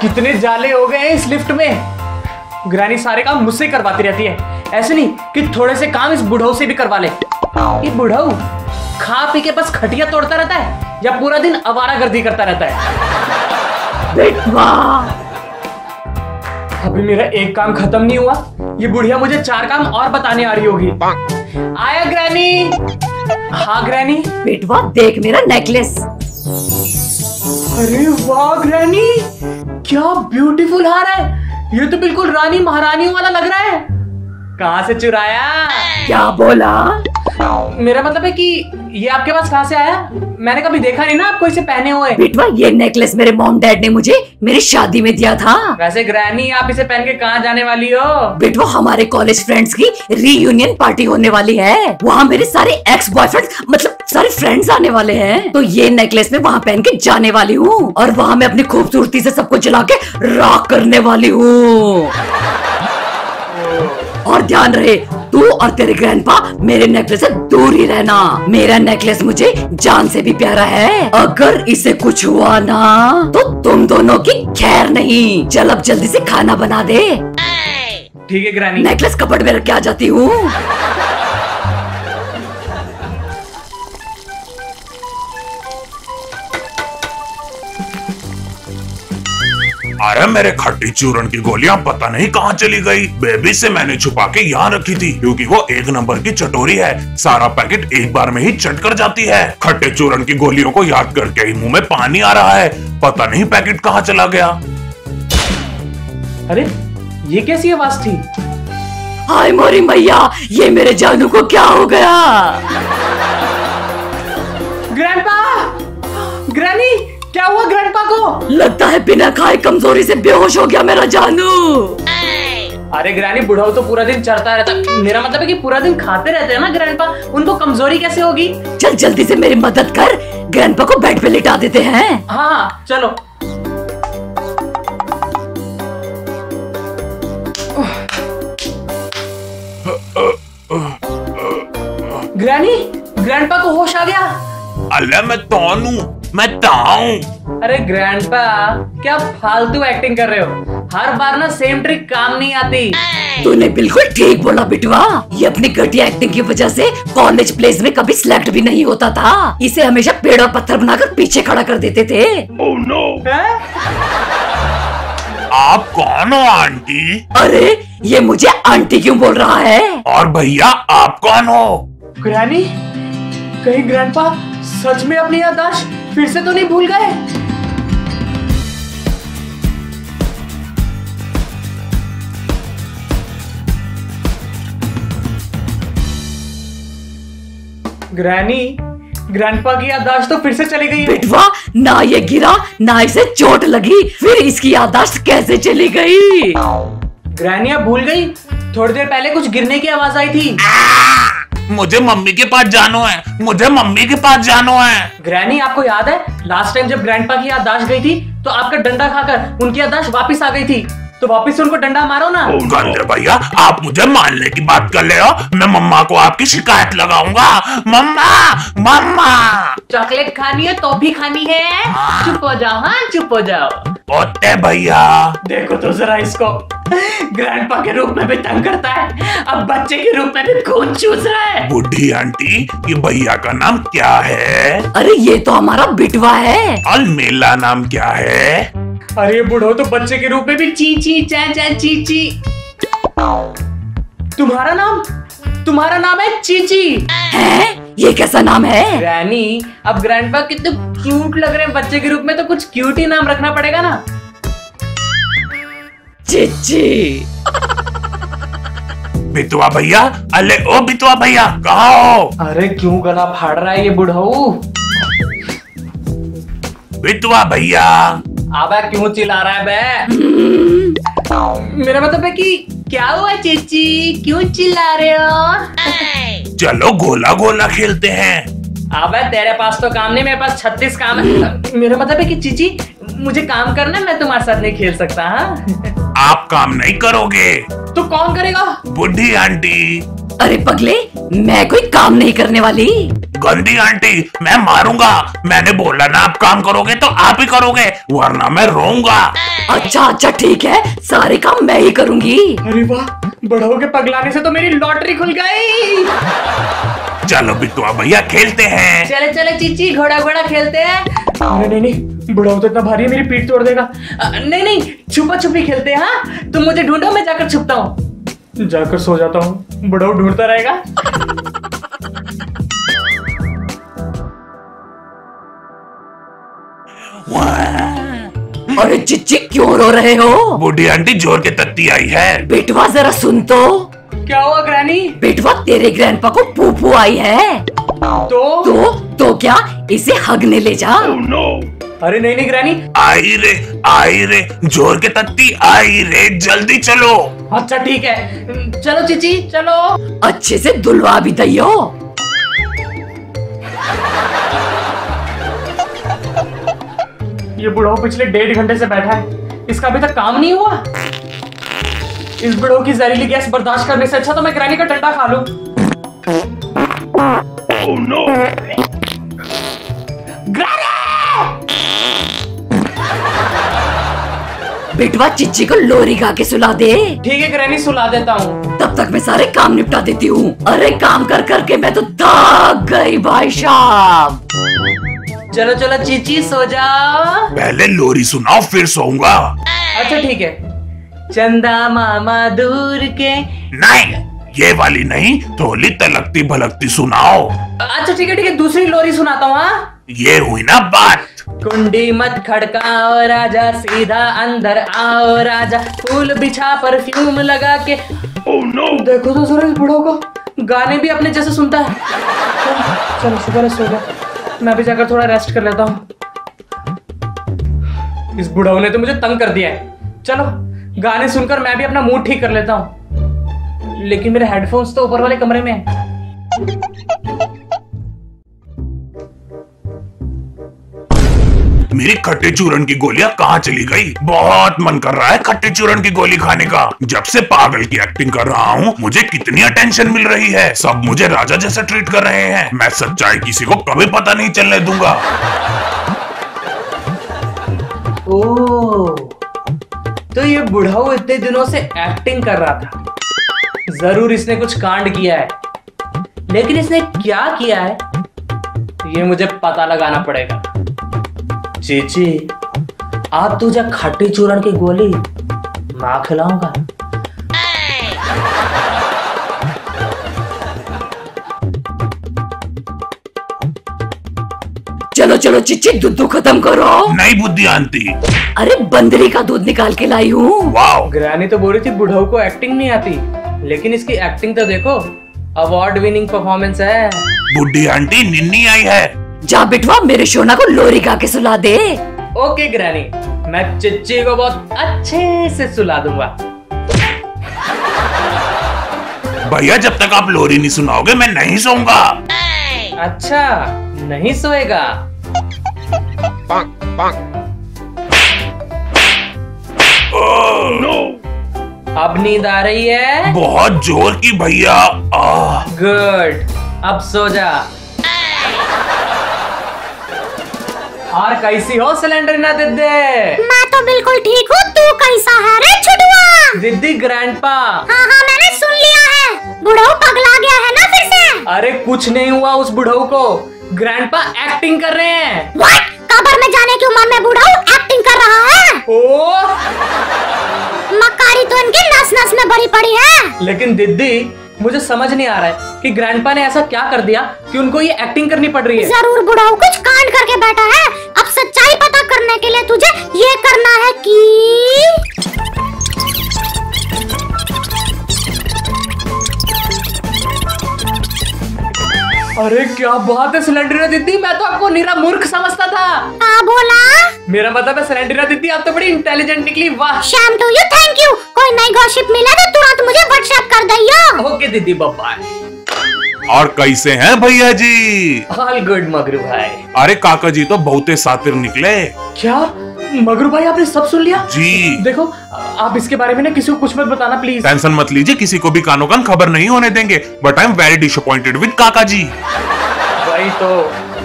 कितने जाले हो गए हैं इस लिफ्ट में? ग्रैनी सारे काम मुझसे करवाती रहती है। ऐसे नहीं कि थोड़े से काम इस बुढ़ऊ से भी करवा ले। ये बुढ़ऊ खा पी के बस खटिया तोड़ता रहता है या पूरा दिन आवारा गर्दी करता रहता है? अभी मेरा एक काम खत्म नहीं हुआ। ये बुढ़िया मुझे चार काम और बताने आ रही होगी। आया ग्रैनी! हाँ ग्रैनी? बेटवा, देख मेरा नेकलेस। अरे वाह ग्रैनी क्या ब्यूटीफुल हार है। ये तो बिल्कुल रानी महारानी वाला लग रहा है। कहाँ से चुराया? क्या बोला? मेरा मतलब है कि ये आपके पास कहाँ से आया? मैंने कभी देखा नहीं ना आपको इसे पहने हुए। बेटवा ये नेकलेस मेरे मॉम डैड ने मुझे मेरी शादी में दिया था। वैसे ग्रैनी आप इसे पहन के कहाँ जाने वाली हो? बेटवा हमारे कॉलेज फ्रेंड्स की रीयूनियन पार्टी होने वाली है। वहाँ मेरे सारे एक्स बॉयफ्रेंड मतलब सारे फ्रेंड्स आने वाले हैं। तो ये नेकलेस मैं वहाँ पहन के जाने वाली हूँ और वहाँ मैं अपनी खूबसूरती से सबको जला के राख करने वाली हूँ। और ध्यान रहे तू और तेरे ग्रैंडपा मेरे नेकलेस से दूर ही रहना। मेरा नेकलेस मुझे जान से भी प्यारा है। अगर इसे कुछ हुआ ना तो तुम दोनों की खैर नहीं। चल अब जल्दी से खाना बना दे। ठीक है ग्रैनी नेकलेस कपड़ में रख के आ जाती हूँ। अरे मेरे खट्टी चूरन की गोलियाँ पता नहीं कहाँ चली गई। बेबी से मैंने छुपा के यहाँ रखी थी क्योंकि वो एक नंबर की चटोरी है। सारा पैकेट एक बार में ही चट कर जाती है। खट्टे चूरन की गोलियों को याद करके ही मुँह में पानी आ रहा है। पता नहीं पैकेट कहाँ चला गया। अरे ये कैसी आवाज़ थी? हाय मोरी मैया ये मेरे जानू को क्या हो गया? ग्रैंडपा! ग्रैनी! क्या हुआ ग्रैंडपा को? लगता है बिना खाए कमज़ोरी से बेहोश हो गया मेरा जानू। अरे ग्रैनी बुढ़ाऊ तो पूरा दिन चढ़ता रहता। मेरा मतलब है कि पूरा दिन खाते रहते हैं ना ग्रैंडपा उनको कमज़ोरी कैसे होगी? चल जल्दी से मेरी मदद कर। ग्रैंडपा को बेड पे लिटा देते हैं। हाँ हाँ चलो। ग्रैनी ग्रैंडपा को होश आ गया। अल्लाह मैं तौन हूँ? मैं ताऊं अरे ग्रैंडपा क्या फालतू एक्टिंग कर रहे हो? हर बार ना सेम ट्रिक काम नहीं आती। तूने बिल्कुल ठीक बोला बिटवा। ये अपनी घटिया एक्टिंग की वजह से कॉलेज प्लेस में कभी सिलेक्ट भी नहीं होता था। इसे हमेशा पेड़ और पत्थर बनाकर पीछे खड़ा कर देते थे। हैं? आप कौन हो आंटी? अरे ये मुझे आंटी क्यों बोल रहा है? और भैया आप कौन हो? ग्रैनी कहीं ग्रैंडपा सच में अपनी याददाश्त फिर से तो नहीं भूल गए? ग्रैनी ग्रैंडपा की याददाश्त तो फिर से चली गई बिटवा ना ये गिरा ना इसे चोट लगी फिर इसकी यादाश्त कैसे चली गई? ग्रैनी अब भूल गई? थोड़ी देर पहले कुछ गिरने की आवाज़ आई थी। मुझे मम्मी के पास जानो है। मुझे मम्मी के पास जानो है। ग्रैनी आपको याद है? लास्ट टाइम जब ग्रैंडपा की याददाश्त गई थी तो आपका डंडा खाकर उनकी याददाश्त वापस आ गई थी। तो वापस से उनको डंडा मारो ना। गंदे भैया आप मुझे मारने की बात कर ले हो? मैं मम्मा को आपकी शिकायत लगाऊँगा। मम्मा मम्मा! चॉकलेट खानी है तो भी खानी है। चुप हो जाओ हाँ चुप हो जाओ। ओते भैया। देखो तो जरा इसको। ग्रैंडपा के रूप में भी तंग करता है। अब बच्चे के रूप में भी खून चूस रहा है। बुढ़ी आंटी ये भैया का नाम क्या है? अरे ये तो हमारा बिटवा है। और मेला नाम क्या है? अरे ये बूढ़ो तो बच्चे के रूप में भी ची ची चा चा ची ची। तुम्हारा नाम? तुम्हारा नाम है चीची। हैं? ये कैसा नाम है? ग्रैनी अब ग्रैंडपा कितने क्यूट लग रहे हैं। बच्चे के रूप में तो कुछ क्यूट ही नाम रखना पड़ेगा ना। चिच्ची बितवा भैया अले ओ बितवा भैया कहाँ हो? अरे क्यों गला फाड़ रहा है ये बुढ़ऊ? बितवा भैया। आबा क्यों चिल्ला रहा है बे? मेरा मतलब है कि क्या हुआ चीची? क्यों चिल्ला रहे हो? चलो गोला गोला खेलते हैं। अबे तेरे पास तो काम नहीं मेरे पास छत्तीस काम है। मेरा मतलब है कि चीची मुझे काम करना है मैं तुम्हारे साथ नहीं खेल सकता हाँ? आप काम नहीं करोगे। तो कौन करेगा? बुढ़ी आंटी। अरे पगले मैं कोई काम नहीं करने वाली। गंदी आंटी मैं मारूँगा। मैंने बोला ना आप काम करोगे तो आप ही करोगे वरना मैं रोऊँगा। अच्छा अच्छा ठीक है सारे काम मैं ही करूँगी। अरे वाह बुढ़ाऊ के पगलाने से तो मेरी लॉटरी खुल गई। चलो बिटुआ भैया खेलते हैं। चले चले चीची घोड़ा घोड़ा खेलते हैं। नहीं नहीं नहीं तो इतना भारी है मेरी पीठ तोड़ देगा। नहीं नहीं छुपा छुपी खेलते हैं हाँ? तुम मुझे ढूंढो मैं जाकर छुपता हूँ। जाकर सो जाता हूँ। बुढ़ाऊ ढूंढता रहेगा। अरे चिच्ची क्यों रो रहे हो? बूढ़ी आंटी ज़ोर के तत्ती आई है। बेटवा जरा सुन तो। क्या हुआ ग्रैनी? बेटवा तेरे ग्रैंडपा को पूपू आई है। तो? तो तो क्या? इसे हगने ले जा। अरे नहीं नहीं ग्रैनी। आई रे आई रे ज़ोर के तत्ती आई रे जल्दी चलो। अच्छा ठीक है। चलो चीची चलो। अच्छे से दुलवा भी दैयो ये बुढ़ाऊ पिछले डेढ़ घंटे से बैठा है। इसका अभी तक काम नहीं हुआ। इस बुढ़ाऊ की जहरीली गैस बर्दाश्त करने से अच्छा तो मैं ग्रैनी का डंडा खा लूँ। बेटवा चिच्ची को लोरी गा के सुला दे। ठीक है ग्रैनी सुला देता हूँ। तब तक मैं सारे काम निपटा देती हूँ। अरे काम कर करके मैं तो थक गई भाई साहब। चलो चलो चीची सो जाओ। पहले लोरी सुनाओ फिर सोऊँगा। अच्छा ठीक है। चंदा मामा दूर के। नहीं ये वाली नहीं थोड़ी तलकती भलकती सुनाओ। अच्छा ठीक है ठीक है दूसरी लोरी सुनाता हूँ हाँ। ये हुई ना बात। कुंडी मत खड़काओ राजा सीधा अंदर आओ राजा फूल बिछा परफ्यूम लगा के। Oh, no. देखो तो सर इस बुढ़ो को। गाने भी अपने जैसे सुनता है। चलो शुक्र है सो गया। मैं भी जाकर थोड़ा रेस्ट कर लेता हूँ। इस बुढ़ाऊ ने तो मुझे तंग कर दिया है। चलो गाने सुनकर मैं भी अपना मूड ठीक कर लेता हूँ। लेकिन मेरे हेडफोन्स तो ऊपर वाले कमरे में है। मेरी खट्टे चूरन की गोलियाँ कहाँ चली गई? बहुत मन कर रहा है खट्टे चूरन की गोली खाने का। जब से पागल की एक्टिंग कर रहा हूँ, मुझे कितनी अटेंशन मिल रही है। सब मुझे राजा जैसा ट्रीट कर रहे हैं। मैं सच्चाई किसी को कभी पता नहीं चलने दूँगा। ओ तो ये बुढ़ाऊ इतने दिनों से एक्टिंग कर रहा था। ज़रूर इसने कुछ कांड किया है। लेकिन इसने क्या किया है, ये मुझे पता लगाना पड़ेगा। चीची आज तुझे खट्टी चूरण की गोली माँ खिलाऊँगा। चलो चलो चिच्ची दूध खत्म करो। नहीं बुद्धि आंटी। अरे बंदरी का दूध निकाल के लाई हूँ। ग्रैनी तो बोल रही थी बुढ़ाऊ को एक्टिंग नहीं आती लेकिन इसकी एक्टिंग तो देखो अवार्ड विनिंग परफॉर्मेंस है। बुढ़ी आंटी निन्नी आई है। जा बिटवा मेरे शोना को लोरी गा के सुला दे। ओके ग्रैनी मैं चिच्ची को बहुत अच्छे से सुला दूँगा। भैया जब तक आप लोरी नहीं सुनाओगे मैं नहीं सोऊँगा। अच्छा नहीं सोएगा। पांक, पांक। अब नींद आ रही है? बहुत ज़ोर की भैया आह। गुड अब सो जा। और कैसी हो सिलेंडर ना दिद्दे मैं तो बिल्कुल ठीक हूँ तू कैसा है रे छुटुआ दिद्दी ग्रैंडपा हाँ हाँ मैंने सुन लिया है। बुढ़ऊ पगला गया है ना फिर से? अरे कुछ नहीं हुआ उस बुढ़ऊ को। ग्रैंडपा एक्टिंग कर रहे हैं। व्हाट कबर में जाने की उम्र में बुढ़ऊ एक्टिंग कर रहा है? ओ? मक्कारी तो इनकी नस नस में भरी पड़ी है। लेकिन दिद्दी मुझे समझ नहीं आ रहा है कि ग्रैंडपा ने ऐसा क्या कर दिया कि उनको ये एक्टिंग करनी पड़ रही है। ज़रूर बुढ़ाऊ, कुछ कांड करके बैठा है। अब सच्चाई पता करने के लिए तुझे ये करना है कि अरे क्या बात है सिलेंडर दीदी मैं तो आपको निरा मूर्ख समझता था। आ बोला। मेरा मतलब है सिलेंडर दीदी आप तो बड़ी इंटेलिजेंट निकली वाह। शाम टू यू थैंक यू कोई नई गॉसिप मिले तो तुरंत मुझे व्हाट्सएप कर दियो ओके दीदी बब्बा और कैसे हैं भैया जी? ऑल गुड मगरू भाई। अरे काका जी तो बहुते सातिर निकले। क्या? मगरू भाई आपने सब सुन लिया? जी। देखो आप इसके बारे में ना किसी को कुछ मत बताना प्लीज़ टेंशन मत लीजिए किसी को भी कानो कान खबर नहीं होने देंगे। But I am very disappointed with काका जी भाई तो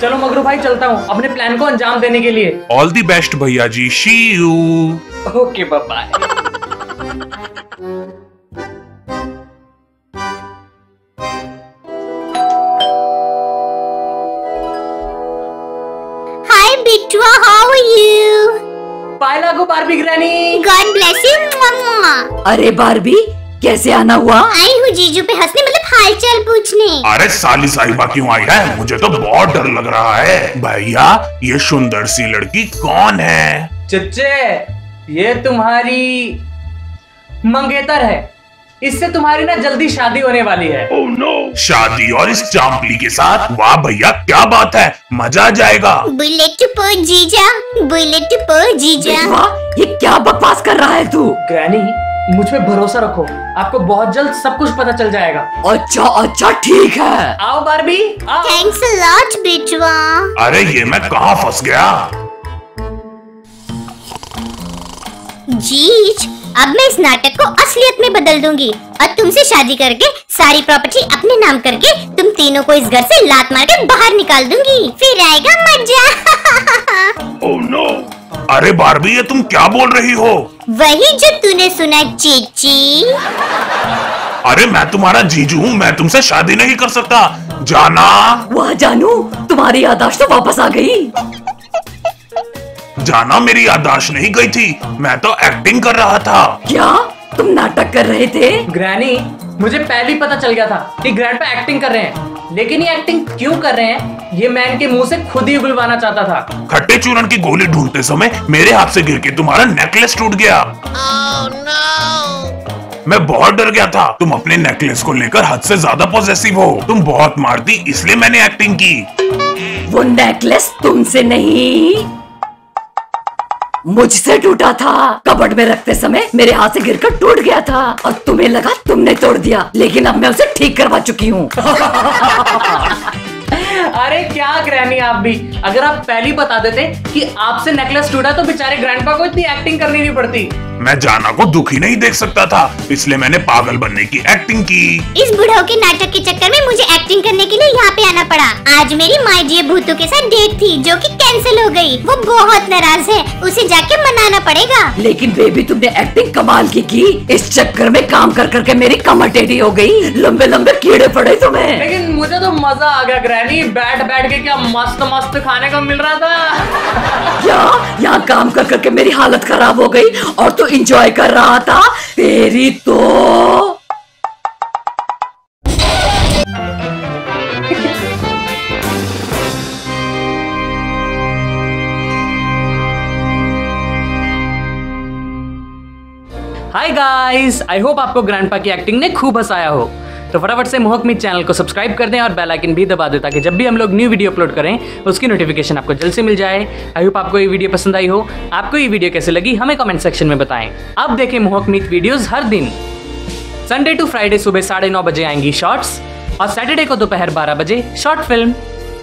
चलो मगरू भाई चलता हूँ अपने प्लान को अंजाम देने के लिए। ऑल दी बेस्ट भैया जी। See you okay bye hi बिटुआ हाउ आर यू बाय लागो Barbie granny God bless you अरे बारबी कैसे आना हुआ? आई हूँ जीजू पे हंसने मतलब हालचाल पूछने। अरे साली साहिबा क्यों आई है? मुझे तो बहुत डर लग रहा है। भैया ये सुंदर सी लड़की कौन है? चच्चे ये तुम्हारी मंगेतर है। इससे तुम्हारी ना जल्दी शादी होने वाली है। Oh, no. शादी और इस चांपली के साथ वाह भैया क्या बात है? मज़ा आ जाएगा। बुलेट पो जीजा बुलेट पो जीजा। वाह ये क्या बकवास कर रहा है तू? ग्रैनी मुझ पे भरोसा रखो। आपको बहुत जल्द सब कुछ पता चल जाएगा। अच्छा अच्छा ठीक है। आओ बारबी थैंक्स अ लॉट बिटुआ अरे ये मैं कहाँ फंस गया? जीज अब मैं इस नाटक को असलियत में बदल दूँगी और तुमसे शादी करके सारी प्रॉपर्टी अपने नाम करके तुम तीनों को इस घर से लात मार के बाहर निकाल दूँगी। फिर आएगा मज़ा अरे बारबी ये तुम क्या बोल रही हो? वही जो तूने सुना चीची। अरे मैं तुम्हारा जीजू हूँ मैं तुमसे शादी नहीं कर सकता। जाना। वाह जानू तुम्हारी यादाश्त तो वापस आ गई। जाना मेरी यादाश्त नहीं गई थी। मैं तो एक्टिंग कर रहा था। क्या? तुम नाटक कर रहे थे? ग्रैनी मुझे पहले ही पता चल गया था कि ग्रैंडपा एक्टिंग कर रहे हैं। लेकिन ये एक्टिंग क्यों कर रहे हैं ये मैं इनके मुँह से खुद ही उगलवाना चाहता था। खट्टे चूरन की गोली ढूंढते समय मेरे हाथ से गिर के तुम्हारा नेकलेस टूट गया। मैं बहुत डर गया था। तुम अपने नेकलेस को लेकर हद से ज़्यादा पॉजेसिव हो। तुम बहुत मारती इसलिए मैंने एक्टिंग की। वो नेकलेस तुमसे नहीं। मुझसे टूटा था। कबड़ में रखते समय मेरे हाथ से गिरकर टूट गया था और तुम्हें लगा तुमने तोड़ दिया, लेकिन अब मैं उसे ठीक करवा चुकी हूँ। अरे क्या ग्रैनी आप भी। अगर आप पहले ही बता देते कि आपसे नेकलेस टूटा तो बेचारे ग्रैंडपा को इतनी एक्टिंग करनी नहीं पड़ती। मैं जाना को दुखी नहीं देख सकता था इसलिए मैंने पागल बनने की एक्टिंग की। इस बुढ़ाओ के नाटक के चक्कर में मुझे एक्टिंग करने के लिए यहाँ पे आना पड़ा। आज मेरी माई जी भूतू के साथ डेट थी जो कि कैंसिल हो गई। वो बहुत नाराज़ है उसे जाके मनाना पड़ेगा। लेकिन बेबी तुमने एक्टिंग कमाल की की। इस चक्कर में काम कर करके मेरी कमर टेढ़ी हो गई। लंबे लंबे कीड़े पड़े तुम्हें। लेकिन मुझे तो मज़ा आ गया ग्रैनी बैठ बैठ के क्या मस्त मस्त खाने को मिल रहा था? क्या यहाँ काम कर करके मेरी हालत खराब हो गई और तू इंजॉय कर रहा था? तेरी तो। हाय गाइस आई होप आपको ग्रैंडपा की एक्टिंग ने खूब हंसाया हो। तो फटाफट से मोहक चैनल को सब्सक्राइब कर दें और बेल आइकन भी दबा दें ताकि जब भी हम लोग न्यू वीडियो अपलोड करें, उसकी नोटिफिकेशन आपको जल्द से मिल जाए। आई होप आपको ये वीडियो पसंद आई हो। आपको ये वीडियो कैसे लगी, हमें कमेंट सेक्शन में बताएँ। आप देखें मोहक मीत वीडियोस हर दिन। संडे टू फ्राइडे सुबह साढ़े नौ बजे आएँगी शॉर्ट्स और सैटरडे को दोपहर बारह बजे शॉर्ट फ़िल्म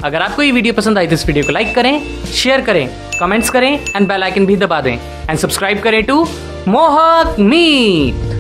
अगर आपको ये वीडियो पसंद आई तो इस वीडियो को लाइक करें शेयर करें कमेंट्स करें एंड बेल आइकन भी दबा दें। एंड सब्सक्राइब करें टू मोहक मीत।